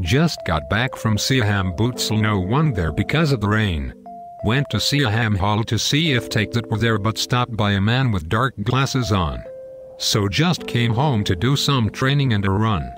Just got back from Seaham boots. no one there because of the rain. Went to Seaham Hall to see if take that were there but stopped by a man with dark glasses on. So just came home to do some training and a run.